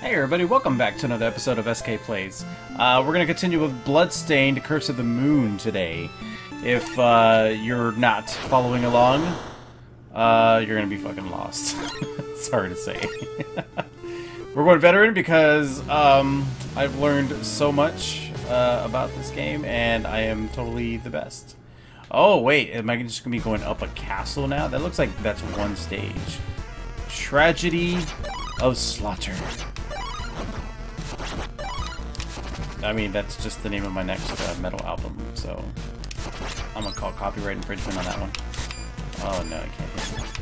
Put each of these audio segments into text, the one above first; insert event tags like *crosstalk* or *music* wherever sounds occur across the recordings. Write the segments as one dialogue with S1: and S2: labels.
S1: Hey everybody, welcome back to another episode of SK Plays. Uh, we're going to continue with Bloodstained Curse of the Moon today. If uh, you're not following along, uh, you're going to be fucking lost. *laughs* Sorry to say. *laughs* we're going Veteran because um, I've learned so much uh, about this game and I am totally the best. Oh wait, am I just going to be going up a castle now? That looks like that's one stage. Tragedy of Slaughter. I mean, that's just the name of my next uh, metal album, so I'm gonna call copyright infringement on that one. Oh no, I can't.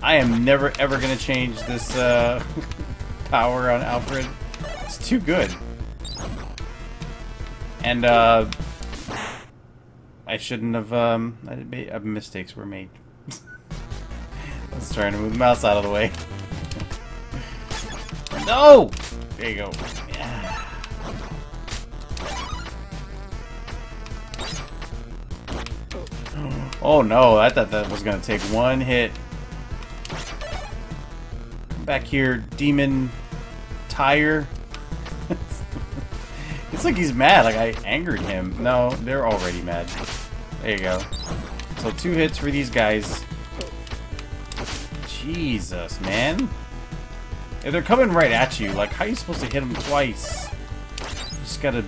S1: I am never ever gonna change this uh, *laughs* power on Alfred. It's too good. And uh, I shouldn't have. Um, made, uh, mistakes were made. *laughs* I was trying to move the mouse out of the way. *laughs* no! There you go. Oh no, I thought that was gonna take one hit. Back here, demon tire. *laughs* it's like he's mad, like I angered him. No, they're already mad. There you go. So two hits for these guys. Jesus, man. If they're coming right at you, like how are you supposed to hit them twice? You just gotta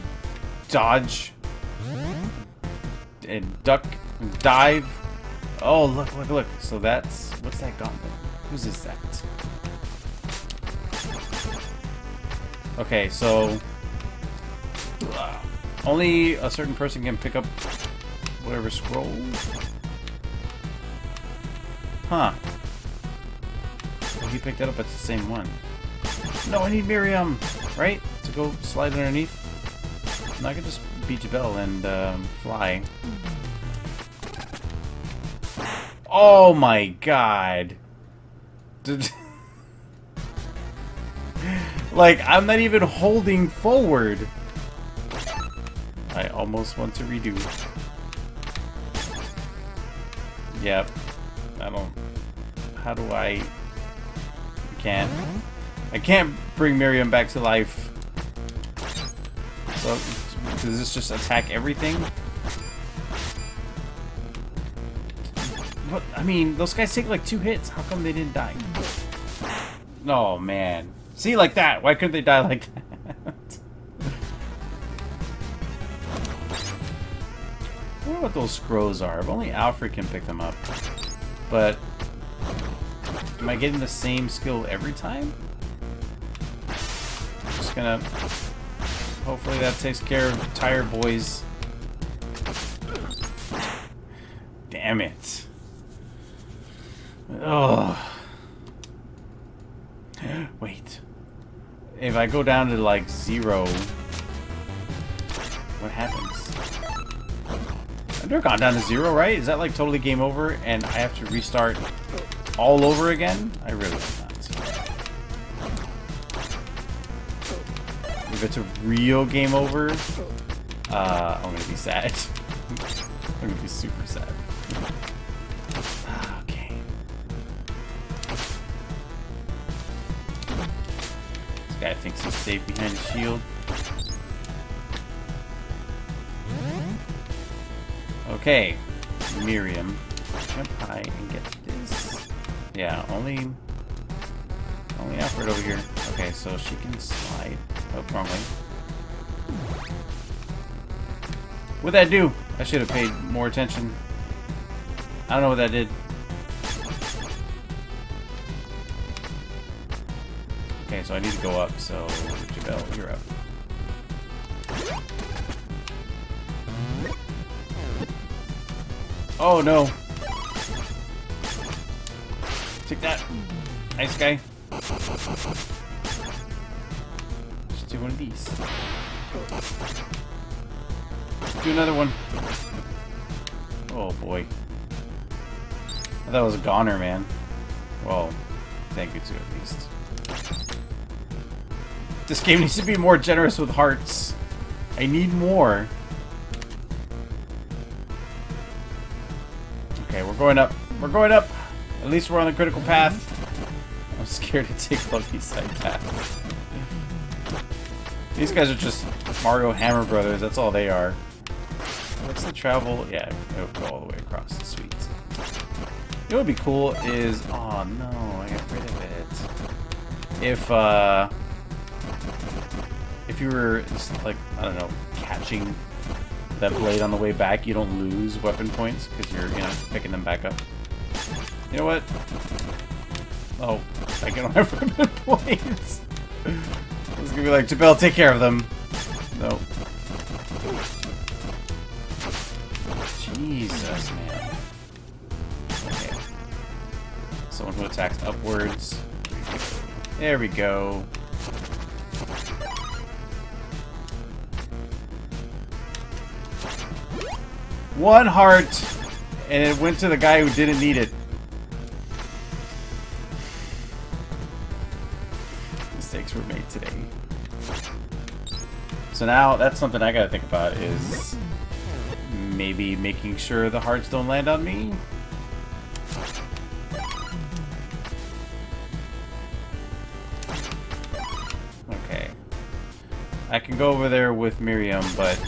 S1: dodge and duck dive. Oh, look, look, look. So that's... What's that gauntlet? Whose is that? Okay, so... Only a certain person can pick up whatever scrolls. Huh. he picked that up, it's the same one. No, I need Miriam! Right? To go slide underneath? No, I can just beat Gebel and um, fly. Oh my god. *laughs* like, I'm not even holding forward. I almost want to redo. Yep. I don't... How do I... I can't. I can't bring Miriam back to life. So, does this just attack everything? What? I mean, those guys take like two hits. How come they didn't die? Oh, man. See, like that. Why couldn't they die like that? I wonder what those scrolls are. If only Alfred can pick them up. But, am I getting the same skill every time? I'm just gonna... Hopefully that takes care of Tire Boys. Damn it. Oh. Wait. If I go down to like zero, what happens? I've never gone down to zero, right? Is that like totally game over and I have to restart all over again? I really not. If it's a real game over, uh, I'm gonna be sad. *laughs* I'm gonna be super sad. Thinks he's safe behind the shield. Okay, Miriam. Jump high and get this. Yeah, only... Only Alfred over here. Okay, so she can slide. Oh, wrong way. What'd that do? I should have paid more attention. I don't know what that did. So I need to go up, so Gebel, you're up. Oh no! Take that! Nice guy. Just do one of these. do another one. Oh boy. I thought it was a goner, man. Well, thank you to at least. This game needs to be more generous with hearts. I need more. Okay, we're going up. We're going up. At least we're on the critical path. I'm scared to take Lucky side path. These guys are just Mario Hammer Brothers, that's all they are. What's the travel? Yeah, it would go all the way across. You know what would be cool is... Oh no, I got rid of it. If, uh... If you were just, like, I don't know, catching that blade on the way back, you don't lose weapon points because you're, you know, picking them back up. You know what? Oh, *laughs* I don't have *laughs* weapon points. It's gonna be like, Gebel, take care of them. No. Jesus, man. Okay. Someone who attacks upwards. There we go. One heart, and it went to the guy who didn't need it. Mistakes were made today. So now, that's something I gotta think about, is maybe making sure the hearts don't land on me? Okay. I can go over there with Miriam, but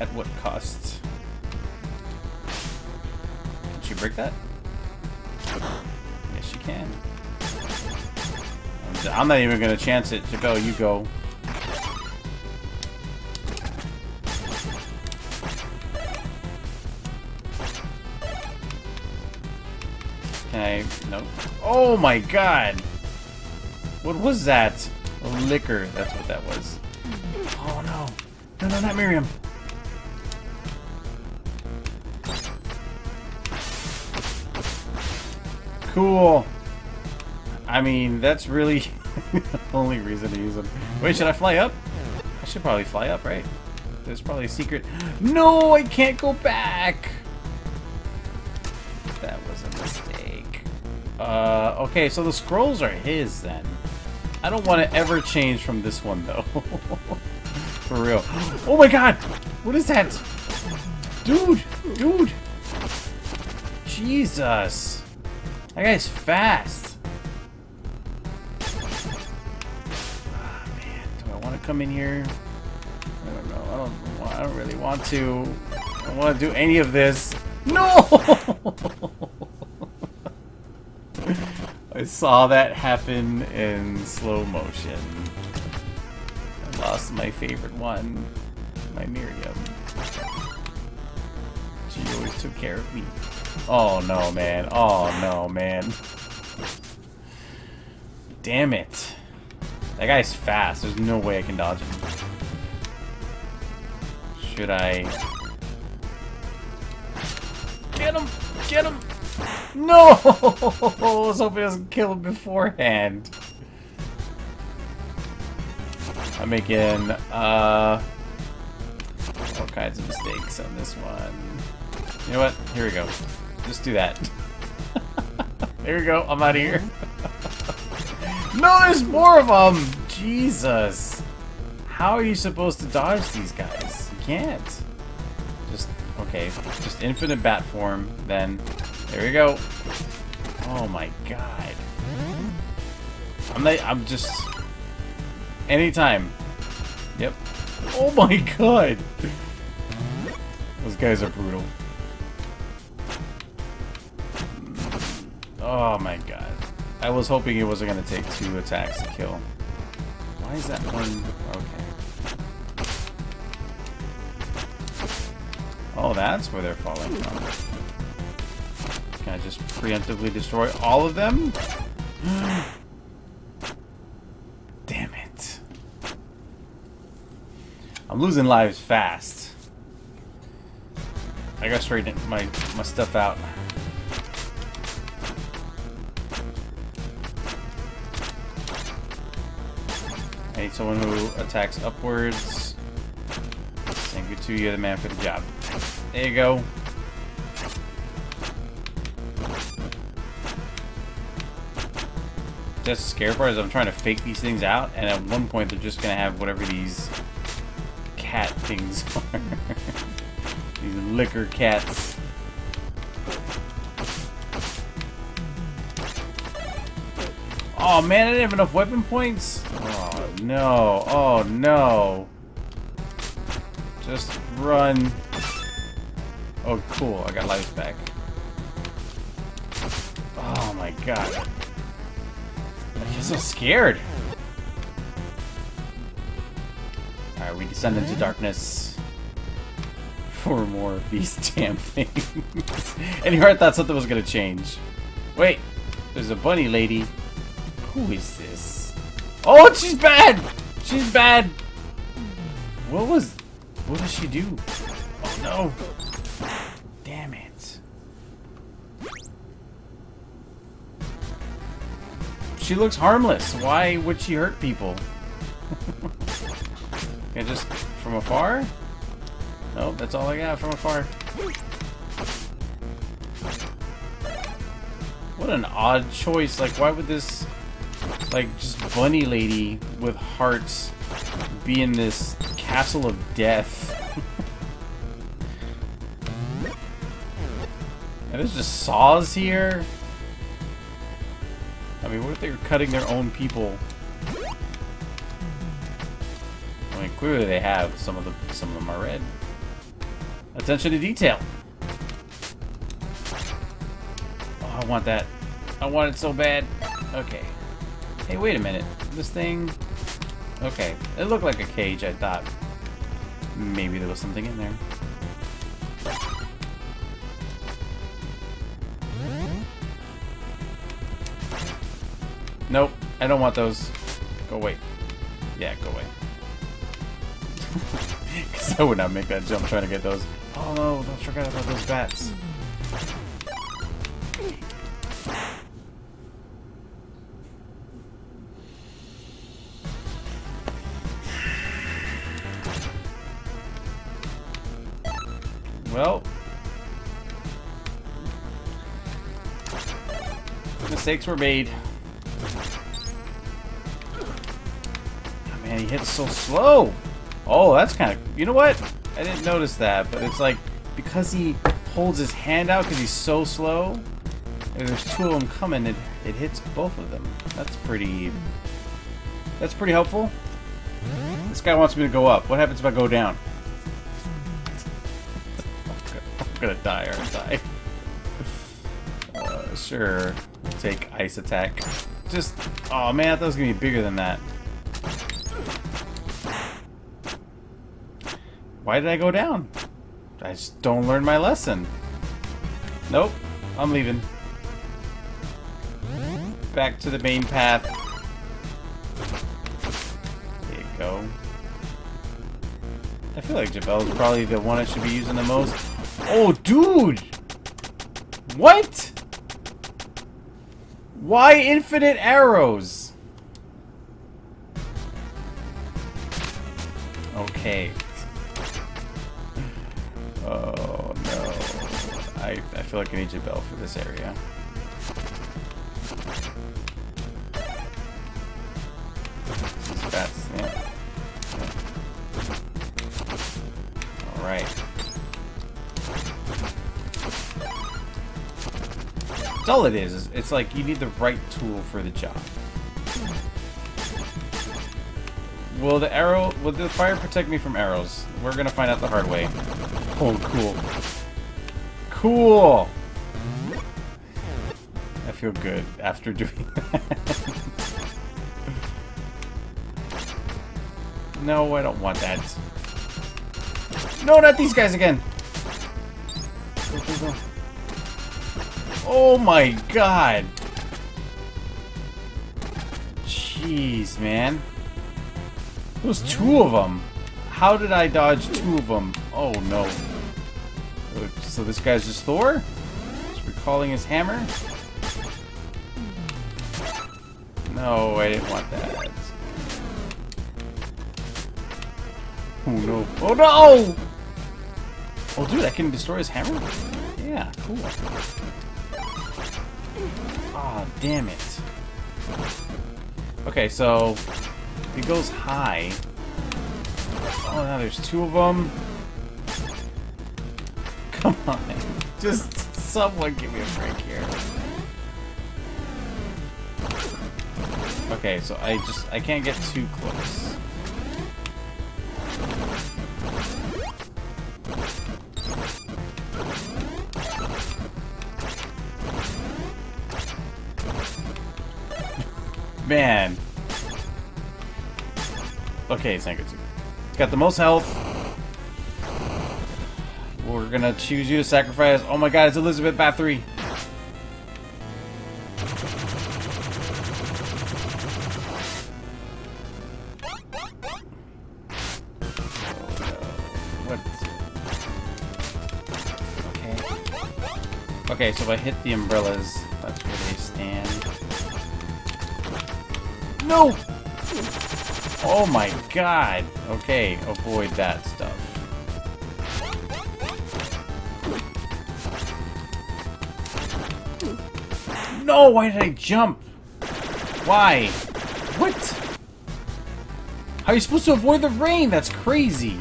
S1: at what cost? Break that? Yes, you can. I'm not even gonna chance it. Gebel, you go. Can I... No. Oh my god! What was that? Liquor. That's what that was. Oh no. No, no, not Miriam. Cool. I mean, that's really *laughs* the only reason to use them. Wait, should I fly up? I should probably fly up, right? There's probably a secret. No, I can't go back! That was a mistake. Uh, okay, so the scrolls are his then. I don't want to ever change from this one, though. *laughs* For real. Oh my god! What is that? Dude! Dude! Jesus! That guy's fast. Ah, man, do I want to come in here? I don't know. I don't. I don't really want to. I don't want to do any of this. No! *laughs* I saw that happen in slow motion. I lost my favorite one, my Miriam. She always took care of me. Oh no, man. Oh no, man. Damn it. That guy's fast. There's no way I can dodge him. Should I... Get him! Get him! No! *laughs* I was hoping doesn't kill him beforehand. I'm making, uh... All kinds of mistakes on this one. You know what? Here we go. Just do that. *laughs* there you go. I'm out of here. *laughs* no, there's more of them! Jesus. How are you supposed to dodge these guys? You can't. Just, okay. Just infinite bat form, then. There we go. Oh my god. I'm not, I'm just... Anytime. Yep. Oh my god! Those guys are brutal. Oh my god. I was hoping it wasn't going to take two attacks to kill. Why is that one... Okay. Oh, that's where they're falling from. Can I just preemptively destroy all of them? *gasps* Damn it. I'm losing lives fast. I gotta straighten my, my stuff out. Need someone who attacks upwards. Thank you to you, the man for the job. There you go. Just scare part is I'm trying to fake these things out, and at one point they're just gonna have whatever these cat things *laughs* are. these liquor cats. Oh man, I didn't have enough weapon points? Oh no, oh no. Just run. Oh cool, I got lives back. Oh my god. I get so scared. Alright, we descend into darkness for more of these *laughs* damn things. *laughs* and here I thought something was gonna change. Wait, there's a bunny lady. Who is this? Oh, she's bad! She's bad! What was... What does she do? Oh no! Damn it. She looks harmless. Why would she hurt people? *laughs* yeah, just from afar? Nope, that's all I got from afar. What an odd choice. Like, why would this, like, just bunny lady with hearts be in this castle of death? *laughs* and there's just saws here? I mean, what if they were cutting their own people? I mean, clearly they have. Some of them, some of them are red. Attention to detail. Oh, I want that. I want it so bad. Okay. Hey, wait a minute. This thing... Okay. It looked like a cage, I thought. Maybe there was something in there. Nope. I don't want those. Go away. Yeah, go away. *laughs* Because I would not make that jump trying to get those. Oh no, don't forget about those bats. Mistakes were made. Oh, man, he hits so slow. Oh, that's kind of... You know what? I didn't notice that, but it's like... Because he holds his hand out because he's so slow, and there's two of them coming, it, it hits both of them. That's pretty... That's pretty helpful. This guy wants me to go up. What happens if I go down? I'm gonna die, aren't I? *laughs* Uh, sure. Take ice attack. Just... Oh man, I thought it was gonna be bigger than that. Why did I go down? I just don't learn my lesson. Nope. I'm leaving. Back to the main path. There you go. I feel like Gebel is probably the one I should be using the most. Oh, dude! What? Why infinite arrows? Okay. Oh no. I, I feel like I need Gebel for this area. All it is. It's like you need the right tool for the job. Will the arrow, will the fire protect me from arrows? We're gonna find out the hard way. Oh, cool. Cool! I feel good after *laughs* doing that. no, I don't want that. No, not these guys again! Oh my god! Jeez, man. There's two of them. How did I dodge two of them? Oh no. So this guy's just Thor? Recalling his hammer? No, I didn't want that. Oh no. Oh no! Oh dude, I can destroy his hammer? Yeah, cool. Ah, oh, damn it. Okay, so it goes high. Oh, now there's two of them. *laughs* Come on. Just someone give me a break here. Okay, so I just I can't get too close. Man. Okay, Zangetsu. It's got the most health. We're gonna choose you to sacrifice. Oh my god, it's Elizabeth Bathory. Okay, so if I hit the umbrellas, No! Oh my god! Okay, avoid that stuff. No! Why did I jump? Why? What? How are you supposed to avoid the rain? That's crazy!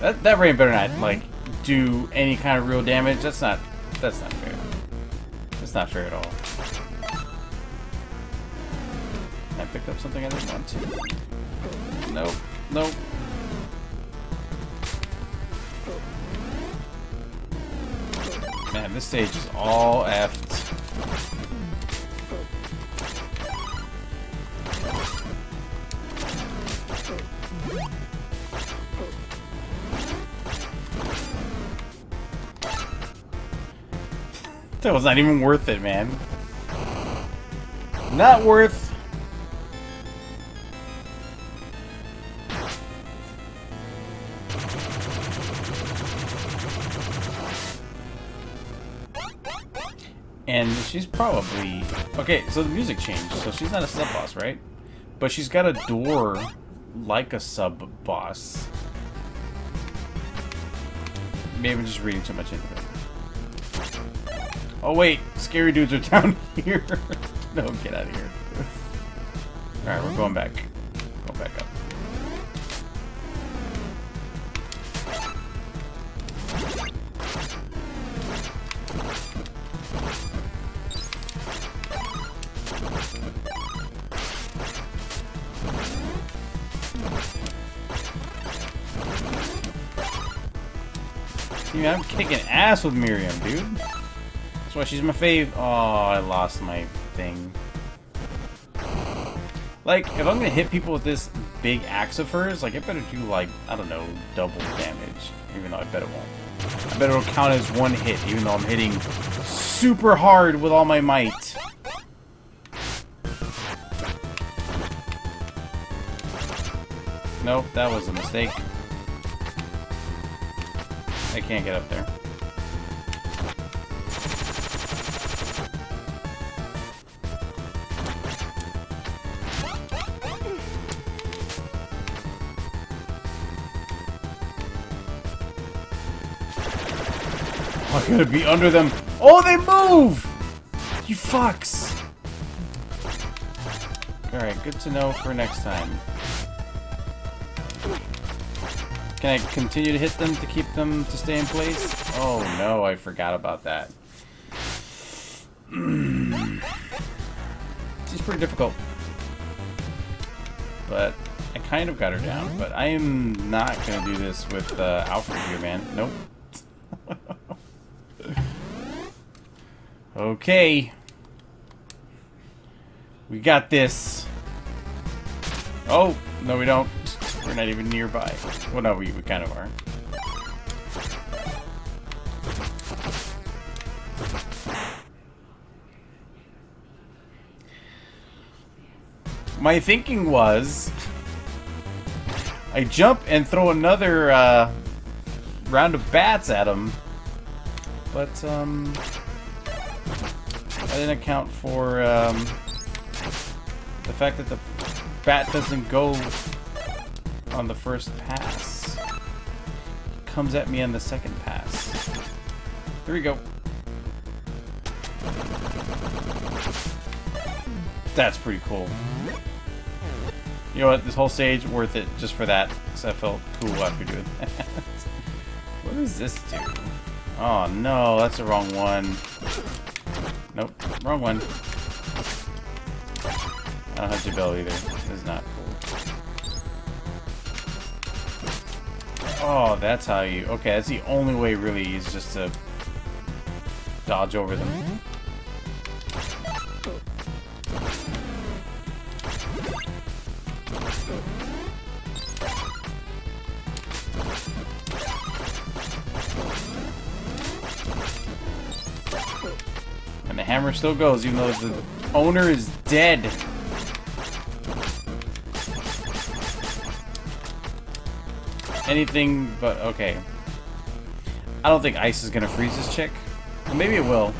S1: That, that rain better not, like, do any kind of real damage. That's not that's not fair. That's not fair at all. I picked up something I didn't want to. Nope. Nope. Man, this stage is all effed. That was not even worth it, man. Not worth... she's probably... Okay, so the music changed, so she's not a sub-boss, right? But she's got a door like a sub-boss. Maybe I'm just reading too much into it. Oh wait, scary dudes are *laughs* down here. *laughs* no, get out of here. Alright, we're going back. I'm kicking ass with Miriam, dude That's why she's my fave. Oh, I lost my thing. Like, if I'm gonna hit people with this big axe of hers, like, I better do, like, I don't know, double damage. Even though I bet it won't. I bet it'll count as one hit, even though I'm hitting super hard with all my might. Nope, that was a mistake. I can't get up there. I gotta be under them. Oh, they move! You fucks! Alright, good to know for next time. Can I continue to hit them to keep them to stay in place? Oh no, I forgot about that. She's pretty difficult. But I kind of got her down, but I am not going to do this with uh, Alfred here, man. Nope. *laughs* Okay. We got this. Oh, no we don't. We're not even nearby. Well, no, we, we kind of are. My thinking was... I jump and throw another uh, round of bats at him. But, um... I didn't account for um, the fact that the bat doesn't go on the first pass. Comes at me on the second pass. Here we go. That's pretty cool. You know what? This whole stage worth it just for that. Because I felt cool after doing *laughs* that. what does this do? Oh no, that's the wrong one. Nope, wrong one. I don't have Gebel either. This is not cool. Oh, that's how you... Okay, that's the only way, really, is just to dodge over them. And the hammer still goes, even though the owner is dead. Anything but... Okay. I don't think ice is gonna freeze this chick. Well, maybe it will.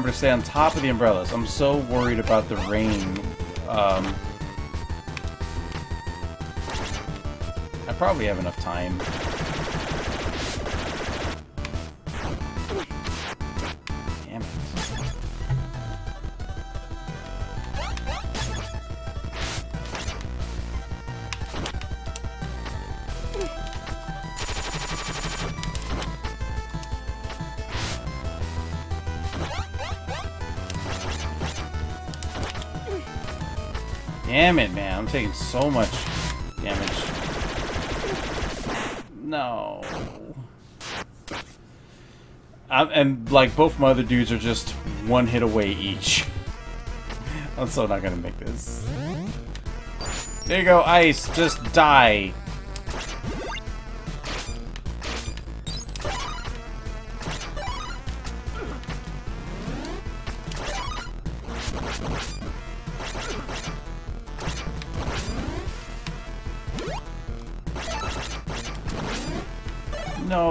S1: Remember to stay on top of the umbrellas. I'm so worried about the rain. Um, I probably have enough time. Damn it, man. I'm taking so much damage. No. I'm, and, like, both my other dudes are just one hit away each. *laughs* I'm so not gonna make this. There you go, Ice. Just die.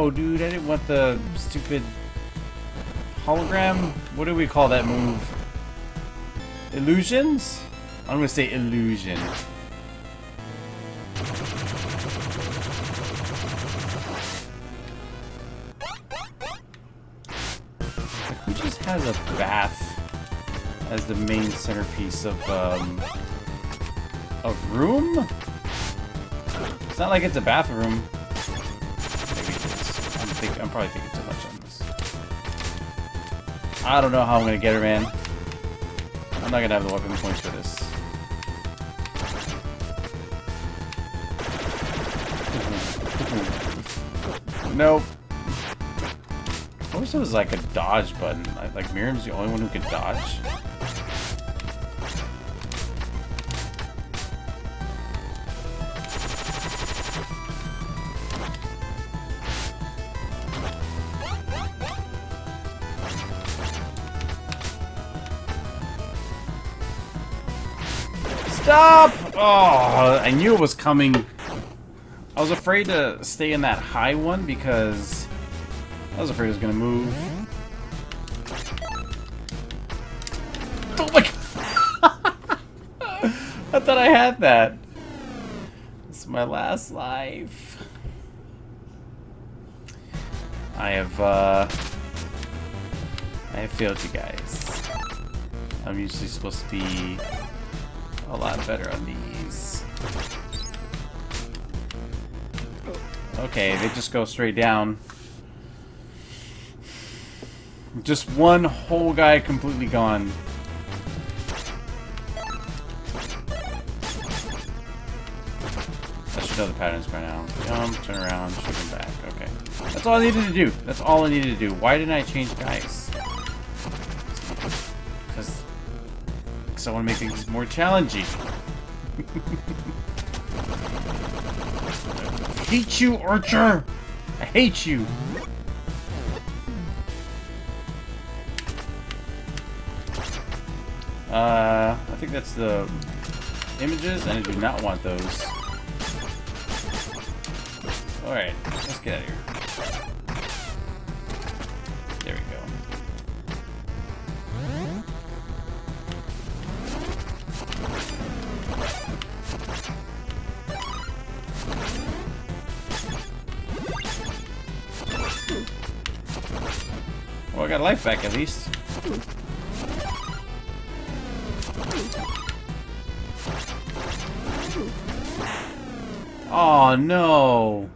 S1: Dude, I didn't want the stupid hologram. What do we call that move? Illusions? I'm gonna say illusion. Who just has a bath as the main centerpiece of um, a room? It's not like it's a bathroom. I'm, probably thinking too much on this. I don't know how I'm gonna get her, man. I'm not gonna have the weapon points for this. *laughs* nope. I wish there was like a dodge button. Like Miriam's the only one who can dodge. Oh, I knew it was coming. I was afraid to stay in that high one because I was afraid it was gonna move. Oh my god! *laughs* I thought I had that. It's my last life. I have, uh... I have failed you guys. I'm usually supposed to be a lot better on these. Okay, they just go straight down. Just one whole guy completely gone. I should know the patterns by now. Jump, turn around, shoot him back. Okay. That's all I needed to do. That's all I needed to do. Why didn't I change guys? Because I want to make things more challenging. Hate you, Archer! I hate you! Uh, I think that's the images, and I do not want those. Alright, let's get out of here. Life back at least. Oh no!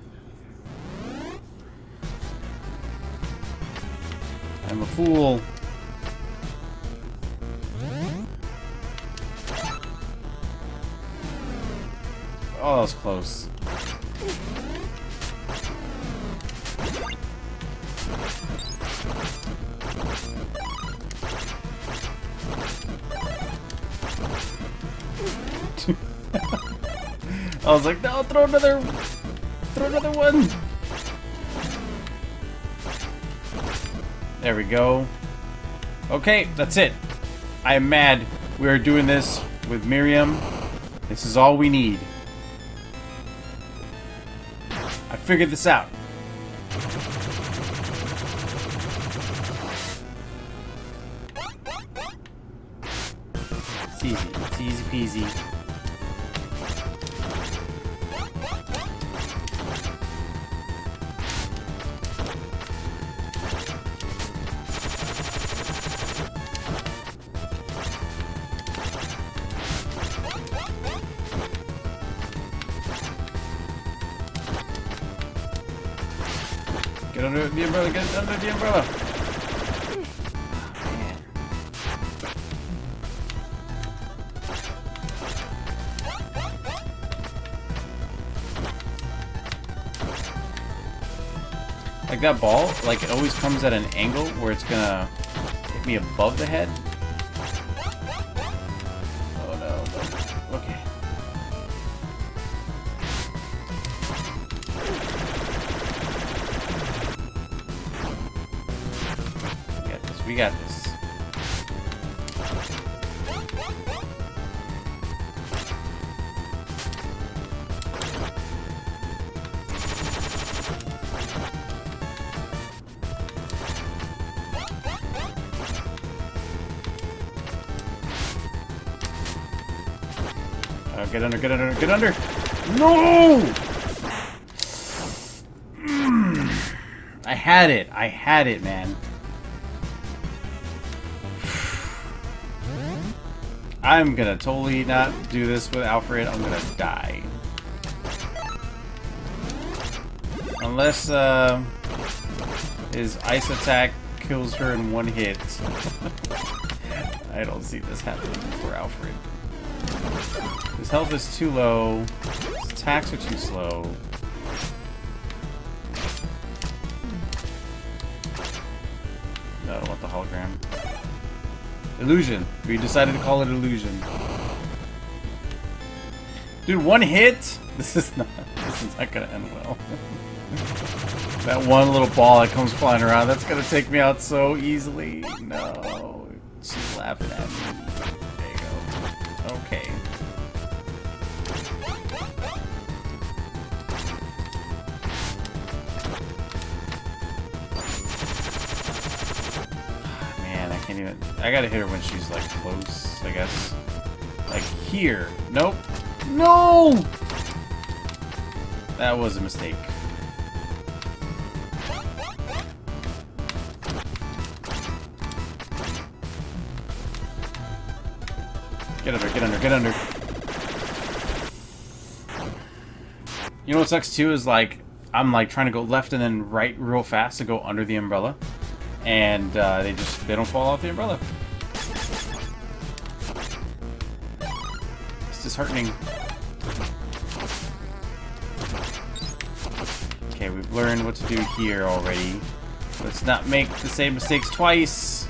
S1: I was like, no, throw another, throw another one. There we go. Okay, that's it. I am mad. We are doing this with Miriam. This is all we need. I figured this out. Like that ball, like it always comes at an angle where it's gonna hit me above the head. Get under, get under! No! Mm. I had it. I had it, man. I'm gonna totally not do this with Alfred. I'm gonna die. Unless uh, his ice attack kills her in one hit. *laughs* I don't see this happening for Alfred. His health is too low. His attacks are too slow. No, I want the hologram. Illusion. We decided to call it illusion. Dude, one hit? *laughs* This is not this is not gonna end well. *laughs* that one little ball that comes flying around, that's gonna take me out so easily. No. She's laughing at me. I gotta hit her when she's, like, close, I guess. Like, here. Nope. No! That was a mistake. Get under, get under, get under. You know what sucks too is like, I'm like trying to go left and then right real fast to go under the umbrella and uh, they just they don't fall off the umbrella. Disheartening. Okay, we've learned what to do here already. Let's not make the same mistakes twice.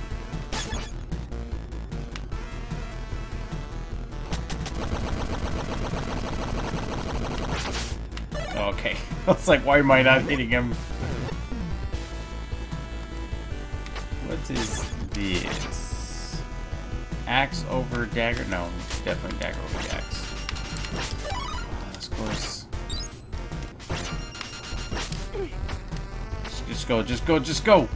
S1: Okay. *laughs* I was like, why am I not hitting him? Axe over dagger? No, definitely dagger over axe. Uh, oh, that's close. Just go, just go, just go!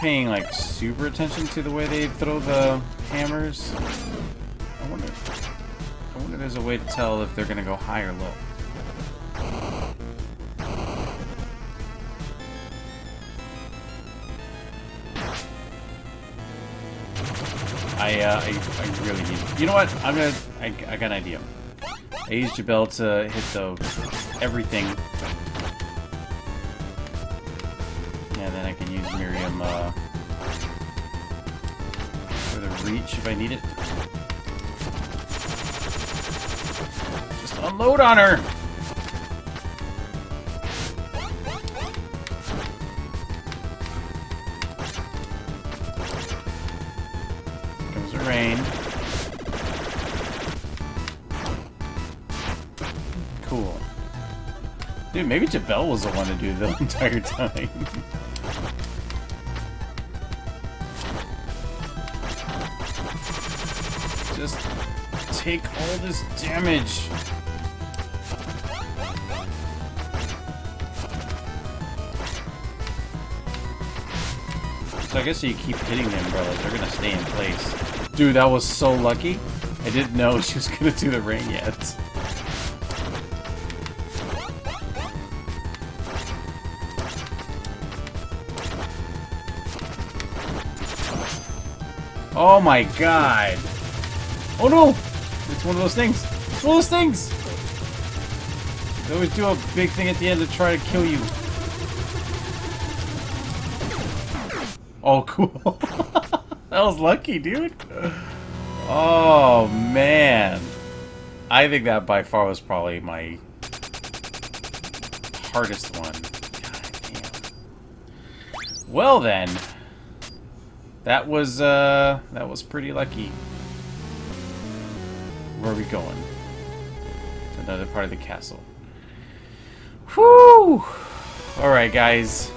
S1: Paying like super attention to the way they throw the hammers. I wonder. I wonder if there's a way to tell if they're gonna go high or low. I, uh, I, I really need. You know what? I'm gonna. I, I got an idea. I used Gebel to hit the everything. And then I can use Miriam uh, for the reach if I need it. Just unload on her! Comes the rain. Cool. Dude, maybe Gebel was the one to do the *laughs* entire time. *laughs* take all this damage. So I guess you keep hitting the umbrellas, they're gonna stay in place. Dude, that was so lucky. I didn't know *laughs* she was gonna do the ring yet. Oh my god. Oh no! It's one of those things. It's one of those things! They always do a big thing at the end to try to kill you. Oh, cool. *laughs* that was lucky, dude. Oh, man. I think that by far was probably my hardest one. Well then. That was, uh, that was pretty lucky. Where are we going? To another part of the castle. Whew! Alright, guys.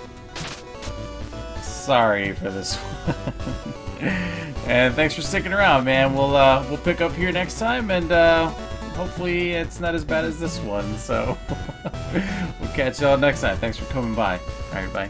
S1: Sorry for this *laughs* one. and thanks for sticking around, man. We'll, uh, we'll pick up here next time, and, uh, hopefully it's not as bad as this one, so... *laughs* we'll catch y'all next time. Thanks for coming by. Alright, bye.